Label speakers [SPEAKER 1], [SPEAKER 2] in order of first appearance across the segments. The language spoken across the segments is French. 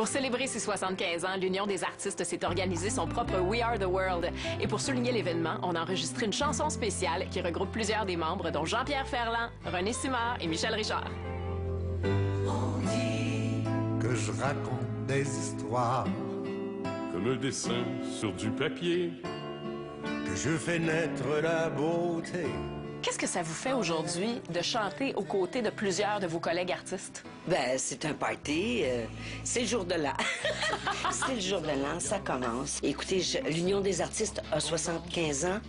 [SPEAKER 1] Pour célébrer ses 75 ans, l'Union des artistes s'est organisée son propre We Are the World. Et pour souligner l'événement, on a enregistré une chanson spéciale qui regroupe plusieurs des membres, dont Jean-Pierre Ferland, René Simard et Michel Richard.
[SPEAKER 2] que je raconte des histoires,
[SPEAKER 3] comme un dessin sur du papier.
[SPEAKER 2] que je fais naître la beauté.
[SPEAKER 1] Qu'est-ce que ça vous fait aujourd'hui de chanter aux côtés de plusieurs de vos collègues artistes?
[SPEAKER 4] Ben, c'est un party. euh, c'est le jour de l'an. c'est le jour de l'an, ça commence. Écoutez, l'Union des artistes a 75 ans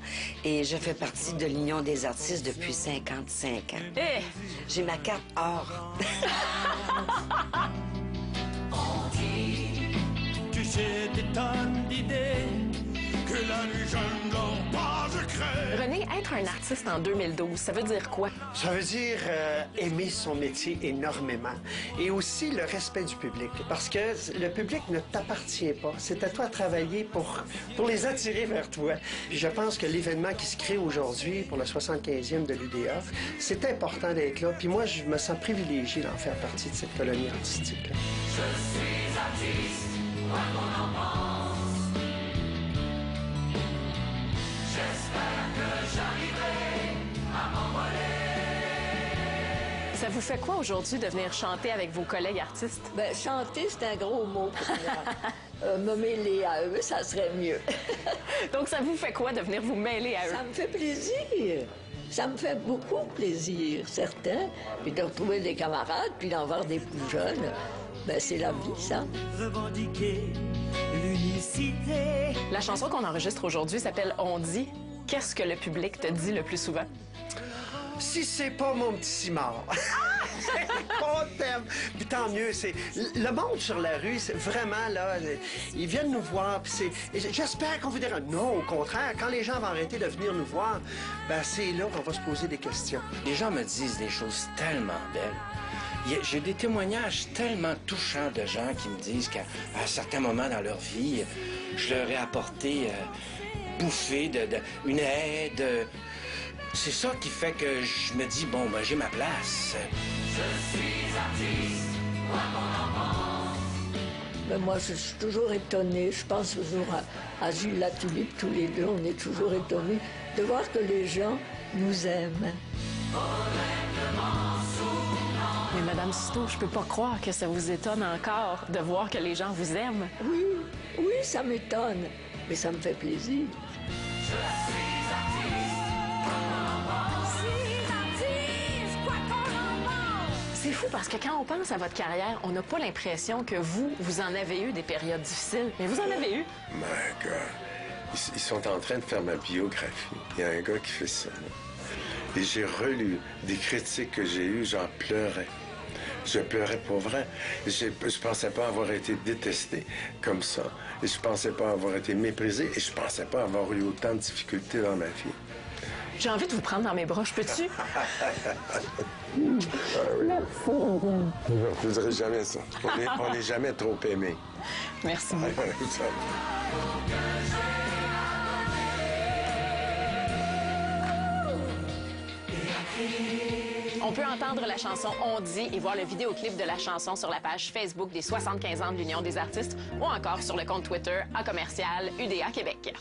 [SPEAKER 4] et je fais partie de l'Union des artistes depuis 55 ans.
[SPEAKER 1] Eh,
[SPEAKER 4] J'ai ma carte or.
[SPEAKER 2] Tu sais des tonnes d'idées que la nuit jeune
[SPEAKER 1] être un artiste en 2012, ça veut dire quoi?
[SPEAKER 5] Ça veut dire euh, aimer son métier énormément et aussi le respect du public parce que le public ne t'appartient pas. C'est à toi de travailler pour, pour les attirer vers toi. Puis je pense que l'événement qui se crée aujourd'hui pour le 75e de l'UDA, c'est important d'être là. Puis moi, je me sens privilégié d'en faire partie de cette colonie artistique. -là.
[SPEAKER 1] Ça vous fait quoi aujourd'hui de venir chanter avec vos collègues artistes?
[SPEAKER 6] Ben, chanter, c'est un gros mot pour moi. Euh, me mêler à eux, ça serait mieux.
[SPEAKER 1] Donc, ça vous fait quoi de venir vous mêler à eux?
[SPEAKER 6] ça me fait plaisir. Ça me fait beaucoup plaisir, certain. Puis de retrouver des camarades, puis d'en voir des plus jeunes. Ben, c'est la vie, ça.
[SPEAKER 7] revendiquer l'unicité.
[SPEAKER 1] La chanson qu'on enregistre aujourd'hui s'appelle On dit. Qu'est-ce que le public te dit le plus souvent?
[SPEAKER 5] Si c'est pas mon petit Simard, c'est qu'on t'aime. Puis tant mieux, c'est le monde sur la rue, c'est vraiment là, ils viennent nous voir. Puis c'est, j'espère qu'on vous dira non, au contraire, quand les gens vont arrêter de venir nous voir, ben c'est là qu'on va se poser des questions.
[SPEAKER 8] Les gens me disent des choses tellement belles. J'ai des témoignages tellement touchants de gens qui me disent qu'à à certains moments dans leur vie, je leur ai apporté euh, bouffé de, de- une aide. C'est ça qui fait que je me dis, bon, ben, j'ai ma place.
[SPEAKER 6] Ben, moi, je suis toujours étonnée. Je pense toujours à, à Gilles Latulippe, tous les deux, on est toujours étonnés de voir que les gens nous aiment.
[SPEAKER 1] Mais Madame Sisto, je peux pas croire que ça vous étonne encore de voir que les gens vous aiment.
[SPEAKER 6] Oui, oui, ça m'étonne, mais ça me fait plaisir.
[SPEAKER 1] C'est fou parce que quand on pense à votre carrière, on n'a pas l'impression que vous, vous en avez eu des périodes difficiles. Mais vous en avez eu.
[SPEAKER 9] My God. Ils, sont en train de faire ma biographie. Il y a un gars qui fait ça. Et j'ai relu des critiques que j'ai eues, j'en pleurais. Je pleurais pour vrai. Je pensais pas avoir été détesté comme ça. Et je pensais pas avoir été méprisé. Et je pensais pas avoir eu autant de difficultés dans ma vie.
[SPEAKER 1] J'ai envie de vous prendre dans mes bras, je peux-tu?
[SPEAKER 9] Je ne dirais jamais ça. On n'est jamais trop aimé.
[SPEAKER 1] Merci. On peut entendre la chanson On dit et voir le vidéoclip de la chanson sur la page Facebook des 75 ans de l'Union des artistes ou encore sur le compte Twitter à commercial UDA Québec.